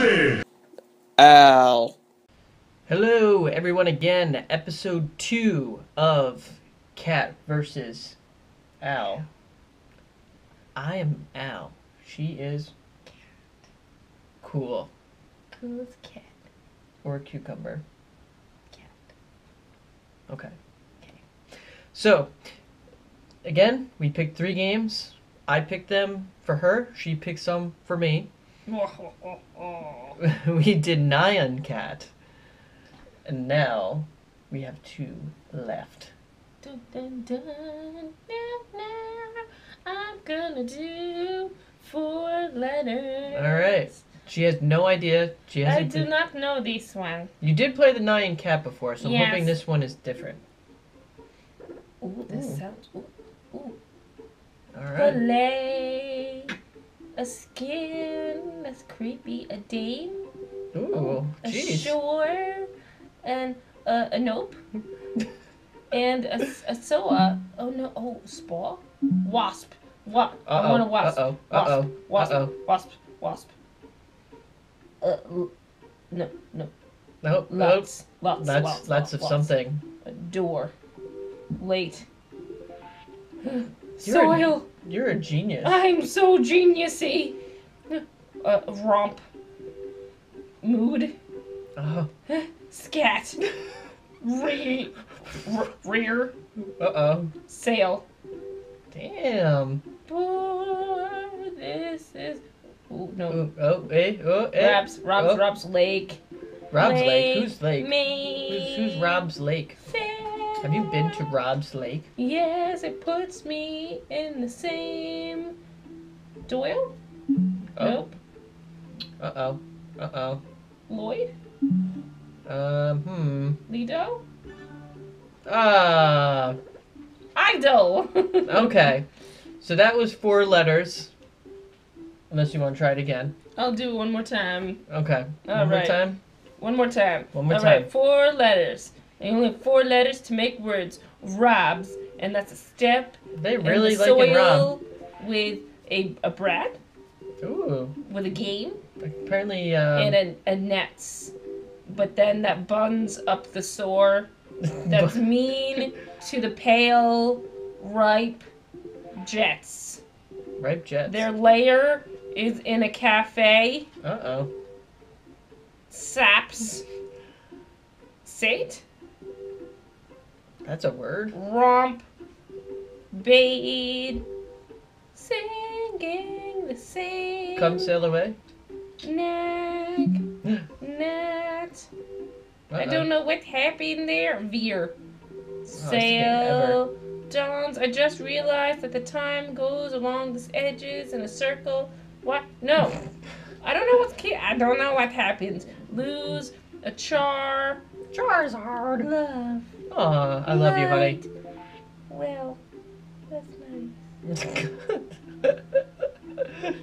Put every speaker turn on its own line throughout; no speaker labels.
versus
Al.
Hello, everyone, again. Episode 2 of Cat versus Al. I am Al. She is cool.
Cool as cat.
Or cucumber.
Cat.
Okay.
Okay.
So, again, we picked three games. I picked them for her. She picked some for me. we did Nyan Cat. And now we have two left.
Dun, dun, dun, now, now, I'm gonna do four letters.
All right. She has no idea. She
I
hasn't.
do not know this one.
You did play the Nyan Cat before, so I'm hoping this one is different.
Ooh, this
Ooh.
sounds. Ooh, ooh.
All
A lay, a skin that's creepy, a dame,
Ooh,
a
jeez.
shore, and a, a nope, and a, a soa. Oh no! Oh, spaw, wasp. What? I want a wasp.
Uh-oh.
Wasp.
Uh-oh.
Wasp.
Uh-oh.
Wasp. Wasp. Uh, l- no, no.
Nope. Nope.
Lots. Lots.
That's
lots,
lots of
lots.
something.
A door. Late.
You're a-
Soil.
You're a genius.
I'm so geniusy. Uh, romp. Mood.
Oh.
Scat. Re- r- rear.
Uh-oh.
Sail.
Damn.
For this is. Ooh, no.
Ooh, oh, hey, oh, hey.
Rob's, Rob's,
Oh.
Rob's lake.
Rob's Lake.
Lake.
Who's Lake?
Me.
Who's, who's Rob's Lake? Have you been to Rob's Lake?
Yes, it puts me in the same. Doyle?
Oh.
Nope.
Uh-oh. Uh-oh.
Lloyd?
Um, hmm.
Lido?
Ah.
Ido!
Okay. So that was four letters. Unless you want to try it again.
I'll do it one more time.
Okay.
All
One more time.
One more time.
One more
All right,
time.
four letters. And only have four letters to make words. Robs, and that's a step.
They really
the
like it, Rob.
With a, a Brad,
Ooh.
with a game,
Apparently, um,
and a, a nets. But then that buns up the sore. That's mean to the pale, ripe jets.
ripe jets.
Their lair is in a cafe.
Uh-oh.
Saps. Sate.
That's a word.
Romp. Bade. Singing the same.
Come sail away.
Nag. Nat. I
Uh-oh.
don't know what happened there. Veer.
Oh, game.
Sail. Dawns. I just realized that the time goes along the edges in a circle. What? No. I don't know what's. Ki- I don't know what happens. Lose. A char. Charizard. Love.
Aw, I love you, honey.
Well, that's nice.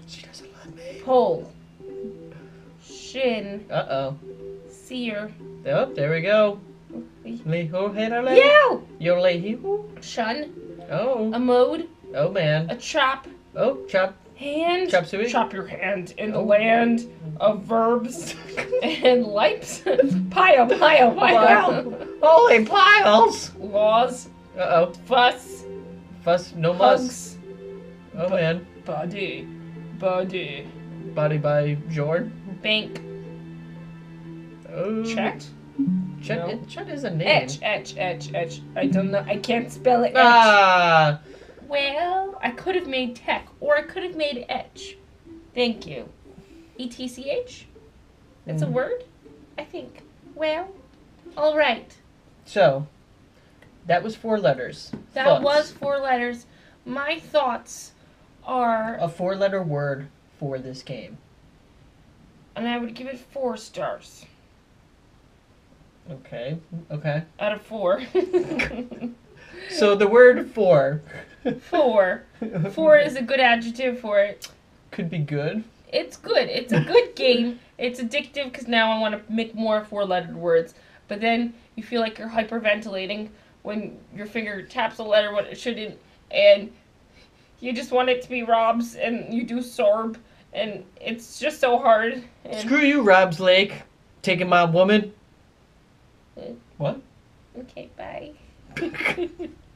she doesn't love me.
Pole. Shin.
Uh-oh.
Seer.
Oh, there we go. Liho hedale.
Yo!
Yo lehihu.
Shun.
Oh.
A mode.
Oh, man.
A chop.
Oh, chop.
Hand.
Chop suey.
Chop your hand in the
Oh.
land of verbs and lipes. pile, pile, pile.
Holy piles.
Laws.
Uh-oh.
Fuss.
Fuss, no muss. Oh, man.
Body. Body.
Body by Jordan.
Bank.
Oh.
Chet.
Chet,
No.
Chet is a name.
Etch, etch, etch, etch. I don't know. I can't spell it. Etch.
Ah.
Well, I could have made tech, or I could have made etch. Thank you. E T C H? That's a
Mm.
word? I think. Well, all right.
So, that was four letters.
That
Thoughts.
was four letters. My thoughts are,
a four-letter word for this game.
and I would give it four stars
Okay. Okay.
out of four.
So the word for
four. Four is a good adjective for it.
could be good.
It's good. It's a good game. It's addictive because now I want to make more four-lettered words. But then you feel like you're hyperventilating when your finger taps a letter when it shouldn't, and you just want it to be Rob's, and you do sorb, and it's just so hard.
Screw you, Rob's Lake. Taking my woman. What?
Okay, bye.